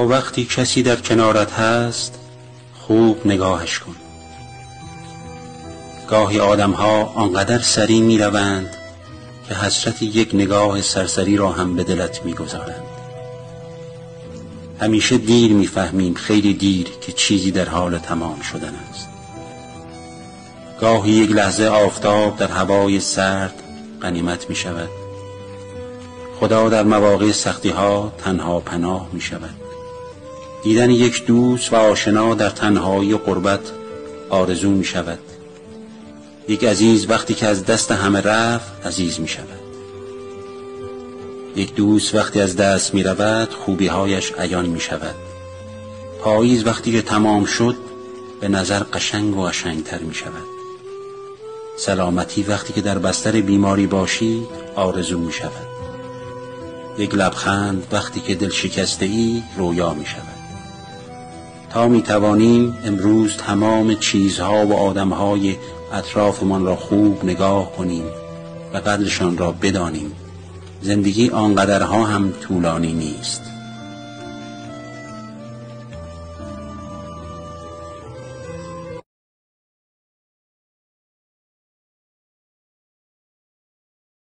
وقتی کسی در کنارت هست خوب نگاهش کن. گاهی آدمها آنقدر سریع می روند که حسرت یک نگاه سرسری را هم به دلت می گذارند. همیشه دیر می‌فهمیم خیلی دیر که چیزی در حال تمام شدن است. گاهی یک لحظه آفتاب در هوای سرد غنیمت می شود خدا در مواقع سختی ها تنها پناه می شود دیدن یک دوست و آشنا در تنهایی و قربت آرزو می شود یک عزیز وقتی که از دست همه رفت عزیز می شود یک دوست وقتی از دست می رود خوبیهایش عیان می شود پاییز وقتی که تمام شد به نظر قشنگ و قشنگتر می شود سلامتی وقتی که در بستر بیماری باشی آرزو می شود یک لبخند وقتی که دل شکسته ای رویا می شود تا می توانیم امروز تمام چیزها و آدمهای اطرافمان را خوب نگاه کنیم و قدرشان را بدانیم. زندگی آنقدرها هم طولانی نیست.